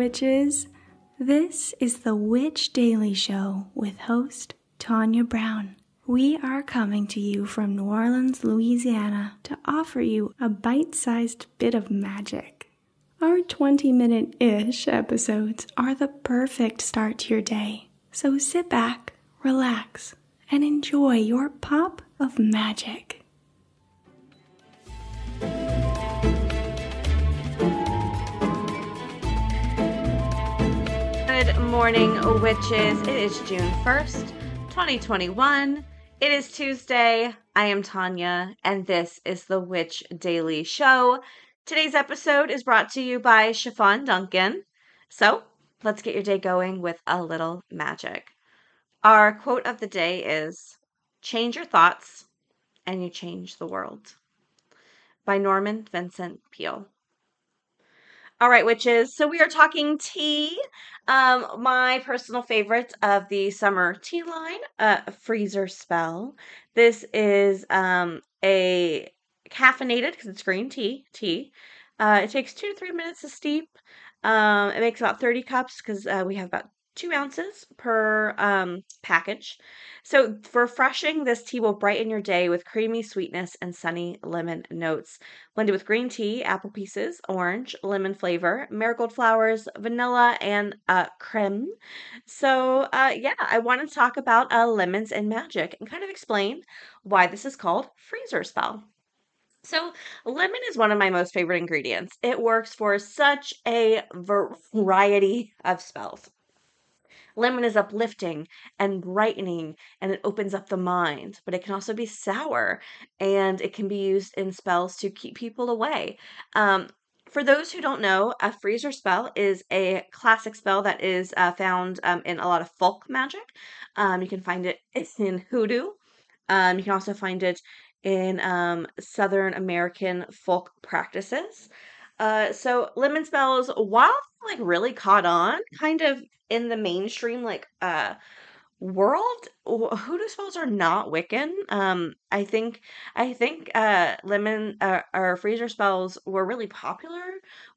witches. This is the Witch Daily Show with host Tanya Brown. We are coming to you from New Orleans, Louisiana to offer you a bite sized bit of magic. Our 20 minute ish episodes are the perfect start to your day. So sit back, relax, and enjoy your pop of magic. Good morning, witches. It is June 1st, 2021. It is Tuesday. I am Tanya, and this is the Witch Daily Show. Today's episode is brought to you by Siobhan Duncan. So let's get your day going with a little magic. Our quote of the day is Change your thoughts, and you change the world by Norman Vincent Peale. All right, witches. So we are talking tea. Um, my personal favorite of the summer tea line, uh, freezer spell. This is um a caffeinated because it's green tea. Tea. Uh, it takes two to three minutes to steep. Um, it makes about 30 cups because uh, we have about two ounces per um, package. So, for refreshing, this tea will brighten your day with creamy sweetness and sunny lemon notes. Blended with green tea, apple pieces, orange, lemon flavor, marigold flowers, vanilla, and uh, creme. So, uh, yeah, I want to talk about uh, lemons and magic and kind of explain why this is called freezer spell. So, lemon is one of my most favorite ingredients. It works for such a variety of spells. Lemon is uplifting and brightening and it opens up the mind, but it can also be sour and it can be used in spells to keep people away. Um, for those who don't know, a freezer spell is a classic spell that is uh, found um, in a lot of folk magic. Um, you can find it in hoodoo. Um, you can also find it in um, Southern American folk practices. Uh, so lemon spells, while like really caught on, kind of in the mainstream like uh world, hoodoo spells are not Wiccan. Um, I think I think uh lemon uh, or freezer spells were really popular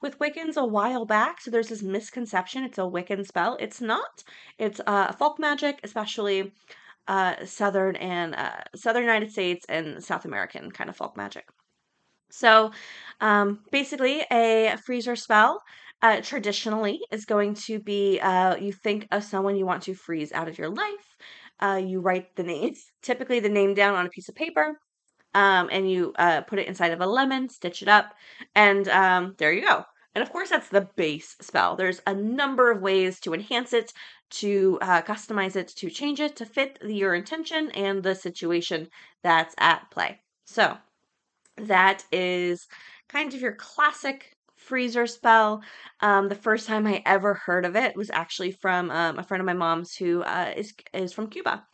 with Wiccans a while back. So there's this misconception it's a Wiccan spell. It's not. It's uh folk magic, especially uh southern and uh southern United States and South American kind of folk magic. So, um, basically, a freezer spell uh, traditionally is going to be uh, you think of someone you want to freeze out of your life. Uh, you write the name, typically the name down on a piece of paper, um, and you uh, put it inside of a lemon, stitch it up, and um, there you go. And of course, that's the base spell. There's a number of ways to enhance it, to uh, customize it, to change it to fit your intention and the situation that's at play. So, that is kind of your classic freezer spell. Um, the first time I ever heard of it was actually from um, a friend of my mom's who uh, is is from Cuba.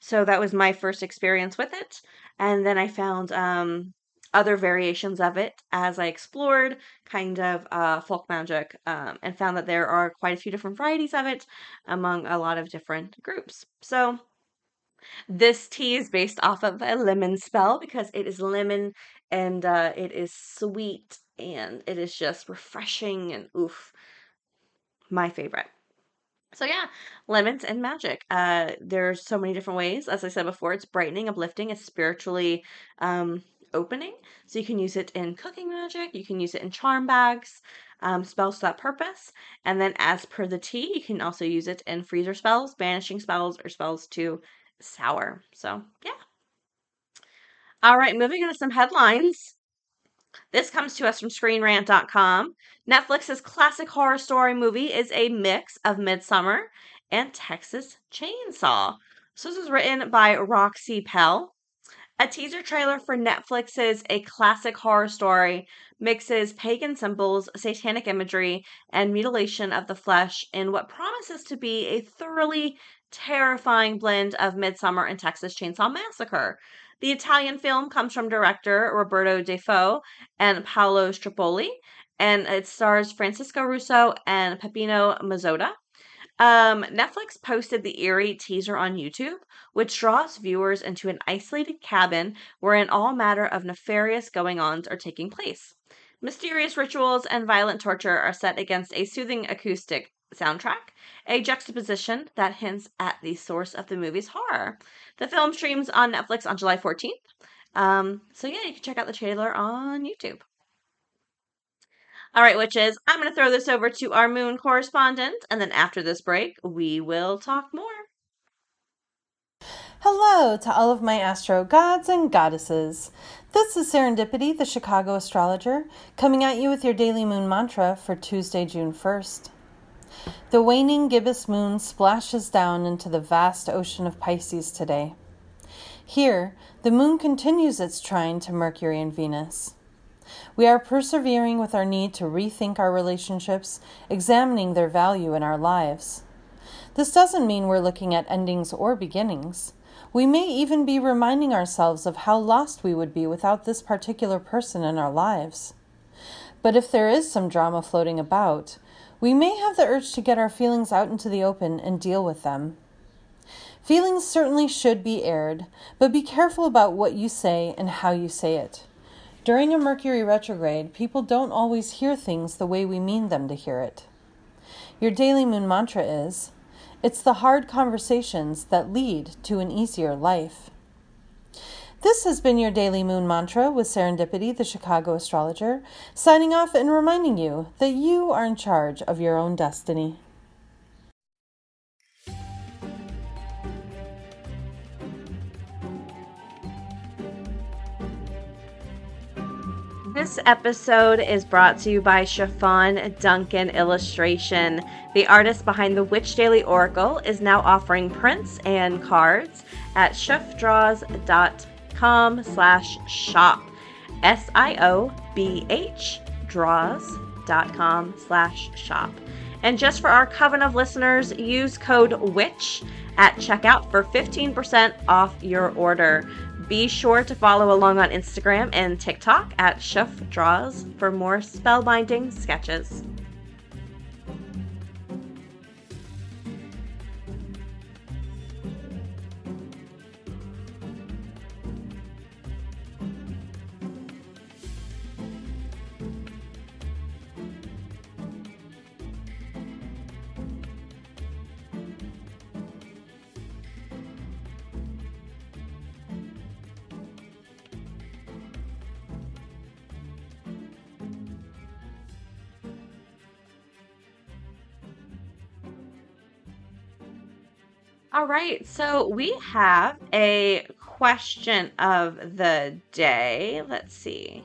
So that was my first experience with it, and then I found um, other variations of it as I explored kind of uh, folk magic um, and found that there are quite a few different varieties of it among a lot of different groups. So this tea is based off of a lemon spell because it is lemon and uh, it is sweet and it is just refreshing and oof, my favorite. So yeah, lemons and magic. Uh, there's so many different ways. As I said before, it's brightening, uplifting, it's spiritually um, opening. So you can use it in cooking magic. You can use it in charm bags, um, spells to that purpose. And then, as per the tea, you can also use it in freezer spells, banishing spells, or spells to sour. So yeah. All right, moving on to some headlines. This comes to us from ScreenRant.com. Netflix's classic horror story movie is a mix of Midsommar and Texas Chainsaw. So this was written by Roxy Pell. A teaser trailer for Netflix's A Classic Horror Story mixes pagan symbols, satanic imagery, and mutilation of the flesh in what promises to be a thoroughly terrifying blend of Midsommar and Texas Chainsaw Massacre. The Italian film comes from director Roberto De Feo and Paolo Strippoli, and it stars Francesco Russo and Peppino Mazzotta. Um, Netflix posted the eerie teaser on YouTube, which draws viewers into an isolated cabin wherein all matter of nefarious going ons are taking place. Mysterious rituals and violent torture are set against a soothing acoustic soundtrack, a juxtaposition that hints at the source of the movie's horror. The film streams on Netflix on July 14th. Um, so, yeah, you can check out the trailer on YouTube. All right, witches, I'm going to throw this over to our moon correspondent, and then after this break, we will talk more. Hello to all of my astro gods and goddesses. This is Serendipity, the Chicago astrologer, coming at you with your daily moon mantra for Tuesday, June 1st. The waning gibbous moon splashes down into the vast ocean of Pisces today. Here, the moon continues its trine to Mercury and Venus. We are persevering with our need to rethink our relationships, examining their value in our lives. This doesn't mean we're looking at endings or beginnings. We may even be reminding ourselves of how lost we would be without this particular person in our lives. But if there is some drama floating about, we may have the urge to get our feelings out into the open and deal with them. Feelings certainly should be aired, but be careful about what you say and how you say it. During a Mercury retrograde, people don't always hear things the way we mean them to hear it. Your daily moon mantra is it's the hard conversations that lead to an easier life. This has been your daily moon mantra with Serendipity, the Chicago astrologer, signing off and reminding you that you are in charge of your own destiny. This episode is brought to you by Siobhan Duncan Illustration. The artist behind the Witch Daily Oracle is now offering prints and cards at siobhdraws.com slash shop. S-I-O-B-H draws.com slash shop. And just for our coven of listeners, use code WITCH at checkout for 15% off your order. Be sure to follow along on Instagram and TikTok at Chef Draws for more spellbinding sketches. All right, so we have a question of the day. Let's see.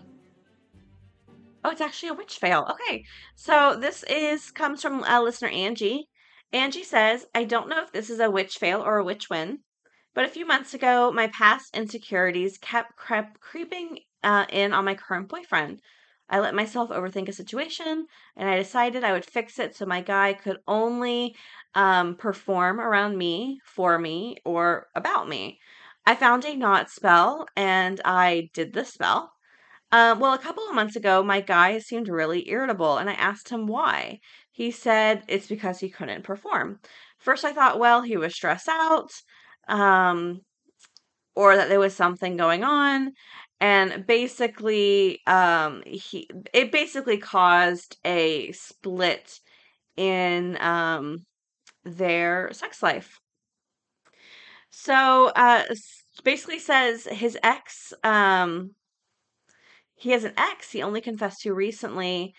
Oh, it's actually a witch fail. Okay, so this is comes from uh, listener Angie. Angie says, "I don't know if this is a witch fail or a witch win, but a few months ago, my past insecurities kept creeping uh, in on my current boyfriend. I let myself overthink a situation and I decided I would fix it so my guy could only um, perform around me, for me, or about me. I found a knot spell and I did the spell. Uh, well, a couple of months ago, my guy seemed really irritable and I asked him why. He said it's because he couldn't perform. First, I thought, well, he was stressed out. Um, or that there was something going on and basically um he it basically caused a split in um their sex life. So uh basically says his ex um he has an ex he only confessed to recently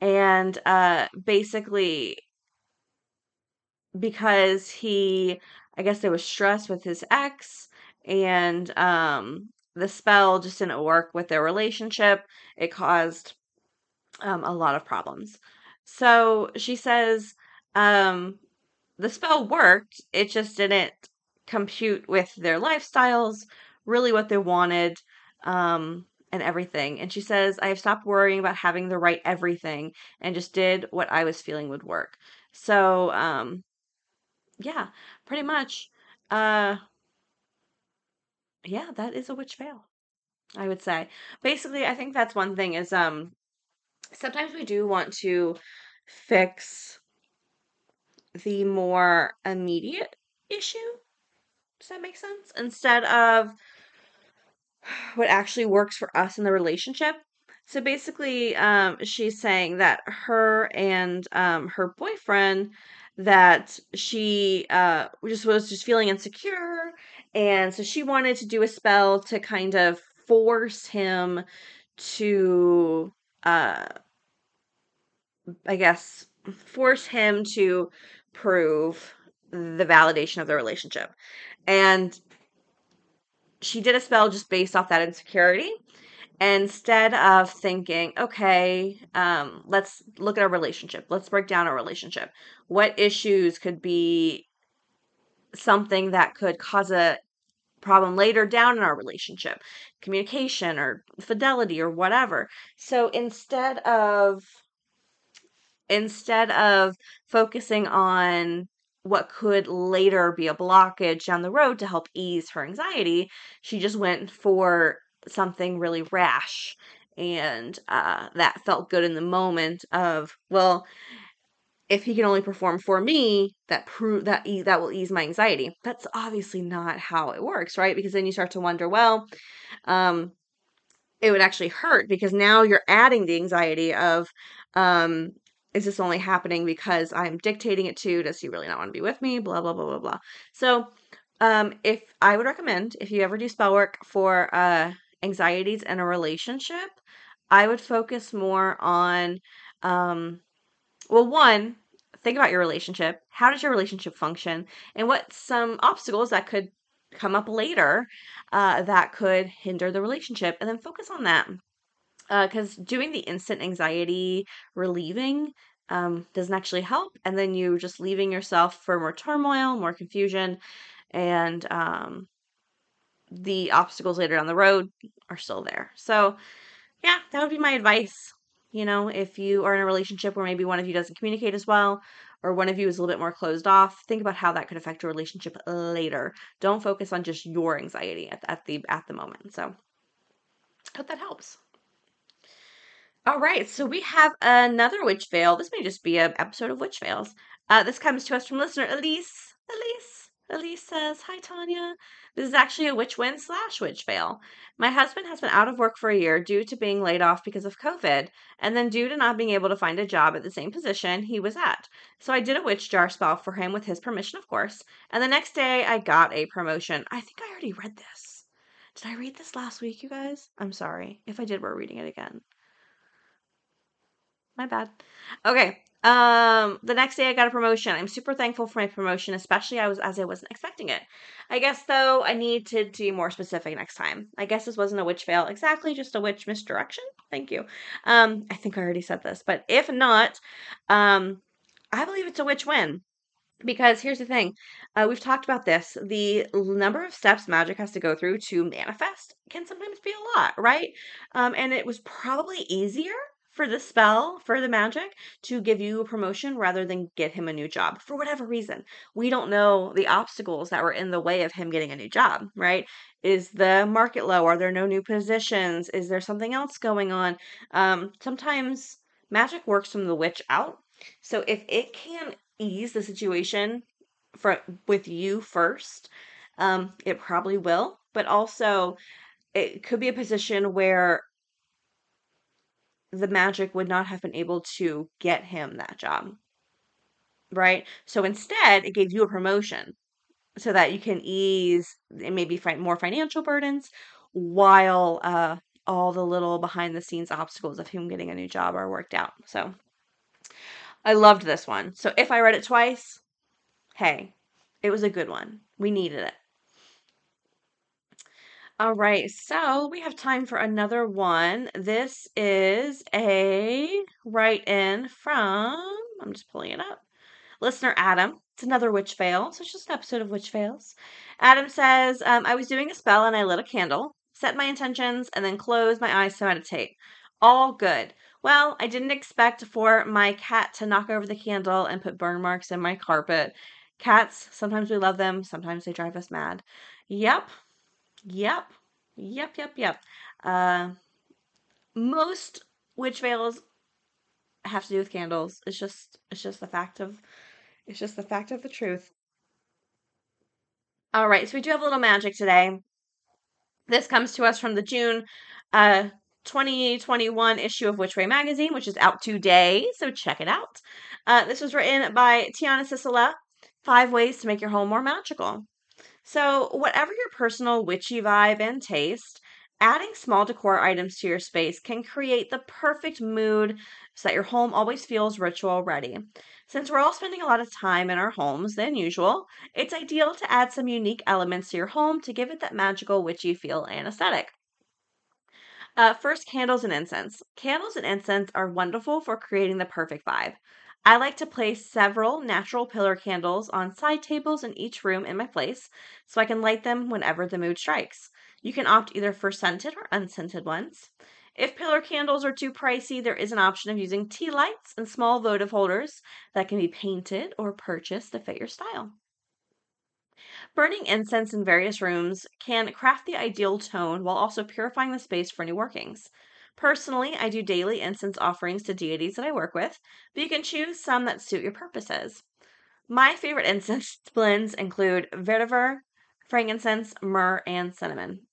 and uh basically because he i guess there was stress with his ex and um the spell just didn't work with their relationship. It caused um, a lot of problems. So she says um, the spell worked, it just didn't compute with their lifestyles, really what they wanted, um, and everything. And she says, I have stopped worrying about having the right everything and just did what I was feeling would work. So, um, yeah, pretty much. Uh, yeah, that is a witch fail. I would say. Basically, I think that's one thing is um sometimes we do want to fix the more immediate issue. Does that make sense? Instead of what actually works for us in the relationship. So basically, um, she's saying that her and um, her boyfriend that she uh, just was just feeling insecure, and so she wanted to do a spell to kind of force him to, uh, I guess, force him to prove the validation of the relationship, and she did a spell just based off that insecurity instead of thinking, okay, um, let's look at our relationship. Let's break down our relationship. What issues could be something that could cause a problem later down in our relationship? Communication or fidelity or whatever. So instead of instead of focusing on what could later be a blockage down the road to help ease her anxiety, she just went for something really rash and uh, that felt good in the moment of well if he can only perform for me that prove that e- that will ease my anxiety. That's obviously not how it works right? Because then you start to wonder well um it would actually hurt because now you're adding the anxiety of um is this only happening because i'm dictating it to? Does he really not want to be with me? Blah blah blah blah blah. So um if i would recommend if you ever do spell work for uh anxieties in a relationship, I would focus more on, um, well, one, think about your relationship. How does your relationship function? And what some obstacles that could come up later uh, that could hinder the relationship? And then focus on that. Because uh, doing the instant anxiety relieving um, doesn't actually help. And then you're just leaving yourself for more turmoil, more confusion, and um, the obstacles later down the road are still there. So, yeah, that would be my advice. You know, if you are in a relationship where maybe one of you doesn't communicate as well, or one of you is a little bit more closed off, think about how that could affect your relationship later. Don't focus on just your anxiety at, at the at the moment. So, hope that helps. All right, so we have another witch fail. This may just be an episode of witch fails. Uh, this comes to us from listener Elise. Elise. Elise says, Hi, Tanya. This is actually a witch win slash witch fail. My husband has been out of work for a year due to being laid off because of COVID, and then due to not being able to find a job at the same position he was at. So I did a witch jar spell for him with his permission, of course, and the next day I got a promotion. I think I already read this. Did I read this last week, you guys? I'm sorry. If I did, we're reading it again. My bad. Okay. Um, the next day I got a promotion. I'm super thankful for my promotion, especially I was as I wasn't expecting it. I guess though I need to be more specific next time. I guess this wasn't a witch fail exactly, just a witch misdirection. Thank you. Um, I think I already said this, but if not, um, I believe it's a witch win. Because here's the thing, uh, we've talked about this. The number of steps magic has to go through to manifest can sometimes be a lot, right? Um, and it was probably easier for the spell, for the magic, to give you a promotion rather than get him a new job for whatever reason. We don't know the obstacles that were in the way of him getting a new job, right? Is the market low? Are there no new positions? Is there something else going on? Um, sometimes magic works from the witch out. So if it can ease the situation for with you first, um, it probably will. But also, it could be a position where the magic would not have been able to get him that job. Right? So instead, it gave you a promotion so that you can ease and maybe find more financial burdens while uh, all the little behind the scenes obstacles of him getting a new job are worked out. So I loved this one. So if I read it twice, hey, it was a good one. We needed it. All right, so we have time for another one. This is a write in from, I'm just pulling it up, listener Adam. It's another witch fail, so it's just an episode of witch fails. Adam says, um, I was doing a spell and I lit a candle, set my intentions, and then closed my eyes to meditate. All good. Well, I didn't expect for my cat to knock over the candle and put burn marks in my carpet. Cats, sometimes we love them, sometimes they drive us mad. Yep, Yep. Yep, yep, yep. Uh, most witch veils have to do with candles. It's just it's just the fact of it's just the fact of the truth. All right, so we do have a little magic today. This comes to us from the June uh 2021 issue of Witchway Magazine, which is out today, so check it out. Uh, this was written by Tiana Sisela, Five Ways to Make Your Home More Magical. So, whatever your personal witchy vibe and taste, adding small decor items to your space can create the perfect mood so that your home always feels ritual ready. Since we're all spending a lot of time in our homes than usual, it's ideal to add some unique elements to your home to give it that magical witchy feel and aesthetic. Uh, first, candles and incense. Candles and incense are wonderful for creating the perfect vibe. I like to place several natural pillar candles on side tables in each room in my place so I can light them whenever the mood strikes. You can opt either for scented or unscented ones. If pillar candles are too pricey, there is an option of using tea lights and small votive holders that can be painted or purchased to fit your style. Burning incense in various rooms can craft the ideal tone while also purifying the space for new workings. Personally, I do daily incense offerings to deities that I work with, but you can choose some that suit your purposes. My favorite incense blends include vetiver, frankincense, myrrh, and cinnamon.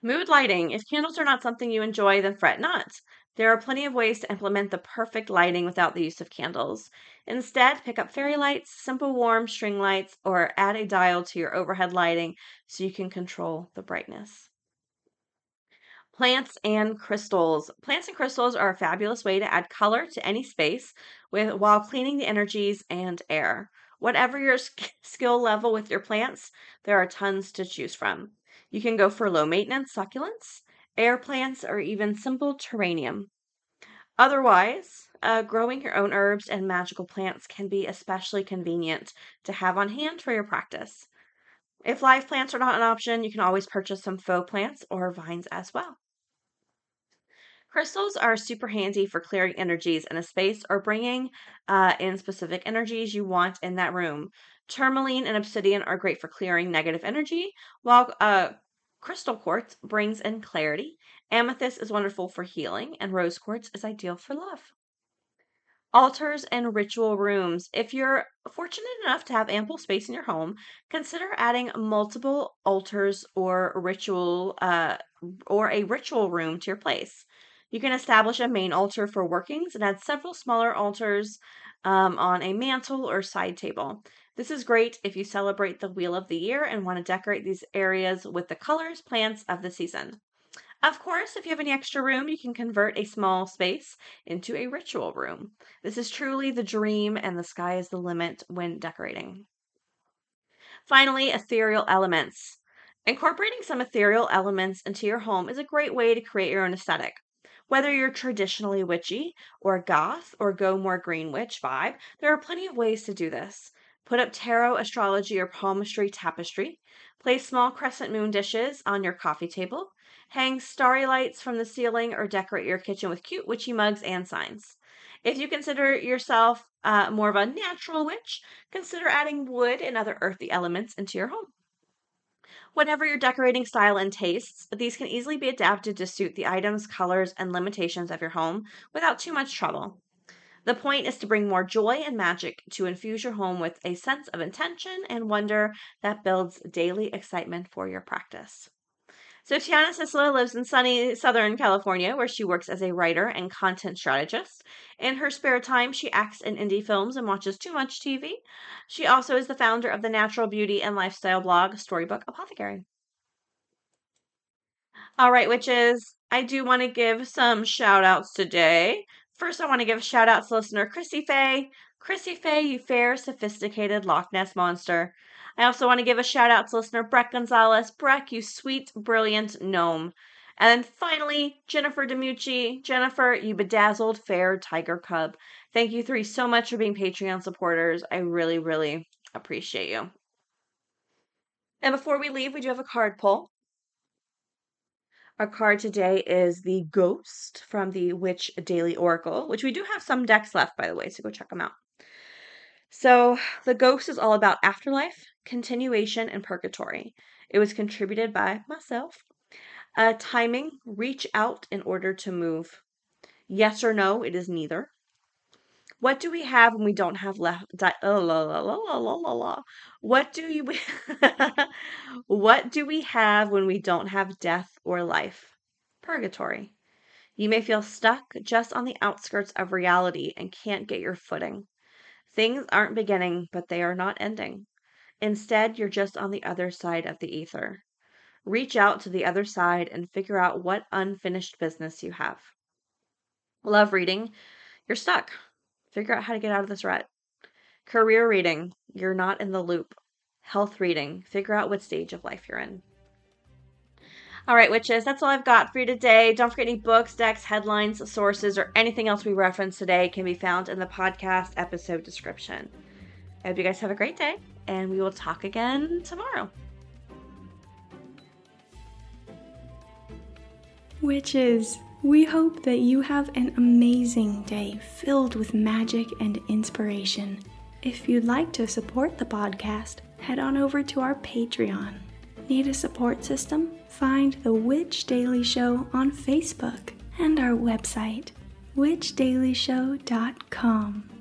Mood lighting. If candles are not something you enjoy, then fret not. There are plenty of ways to implement the perfect lighting without the use of candles. Instead, pick up fairy lights, simple warm string lights, or add a dial to your overhead lighting so you can control the brightness. Plants and crystals. Plants and crystals are a fabulous way to add color to any space with while cleaning the energies and air. Whatever your skill level with your plants, there are tons to choose from. You can go for low maintenance succulents, air plants, or even simple terrarium. Otherwise, uh, growing your own herbs and magical plants can be especially convenient to have on hand for your practice. If live plants are not an option, you can always purchase some faux plants or vines as well. Crystals are super handy for clearing energies in a space or bringing uh, in specific energies you want in that room. Tourmaline and obsidian are great for clearing negative energy, while uh, crystal quartz brings in clarity. Amethyst is wonderful for healing, and rose quartz is ideal for love. Altars and ritual rooms. If you're fortunate enough to have ample space in your home, consider adding multiple altars or ritual uh, or a ritual room to your place. You can establish a main altar for workings and add several smaller altars um, on a mantle or side table. This is great if you celebrate the wheel of the year and want to decorate these areas with the colors, plants of the season. Of course, if you have any extra room, you can convert a small space into a ritual room. This is truly the dream, and the sky is the limit when decorating. Finally, ethereal elements. Incorporating some ethereal elements into your home is a great way to create your own aesthetic. Whether you're traditionally witchy or goth or go more green witch vibe, there are plenty of ways to do this. Put up tarot, astrology, or palmistry tapestry. Place small crescent moon dishes on your coffee table. Hang starry lights from the ceiling or decorate your kitchen with cute witchy mugs and signs. If you consider yourself uh, more of a natural witch, consider adding wood and other earthy elements into your home. Whatever your decorating style and tastes, these can easily be adapted to suit the items, colors, and limitations of your home without too much trouble. The point is to bring more joy and magic to infuse your home with a sense of intention and wonder that builds daily excitement for your practice. So, Tiana Sisela lives in sunny Southern California, where she works as a writer and content strategist. In her spare time, she acts in indie films and watches too much TV. She also is the founder of the natural beauty and lifestyle blog Storybook Apothecary. All right, witches, I do want to give some shout outs today. First, I want to give a shout out to listener Chrissy Faye. Chrissy Faye, you fair, sophisticated Loch Ness monster. I also want to give a shout out to listener Breck Gonzalez. Breck, you sweet, brilliant gnome. And then finally, Jennifer DeMucci. Jennifer, you bedazzled fair tiger cub. Thank you three so much for being Patreon supporters. I really, really appreciate you. And before we leave, we do have a card pull. Our card today is the Ghost from the Witch Daily Oracle, which we do have some decks left, by the way, so go check them out. So, The Ghost is all about afterlife, continuation, and purgatory. It was contributed by myself. Uh, timing, reach out in order to move. Yes or no, it is neither. What do we have when we don't have left? Di- la, la, la, la, la, la, la. What do you? what do we have when we don't have death or life? purgatory. You may feel stuck just on the outskirts of reality and can't get your footing. Things aren't beginning, but they are not ending. Instead, you're just on the other side of the ether. Reach out to the other side and figure out what unfinished business you have. Love reading, you're stuck. Figure out how to get out of this rut. Career reading, you're not in the loop. Health reading, figure out what stage of life you're in. All right, witches, that's all I've got for you today. Don't forget any books, decks, headlines, sources, or anything else we reference today can be found in the podcast episode description. I hope you guys have a great day, and we will talk again tomorrow. Witches, we hope that you have an amazing day filled with magic and inspiration. If you'd like to support the podcast, head on over to our Patreon. Need a support system? Find The Witch Daily Show on Facebook and our website, witchdailyshow.com.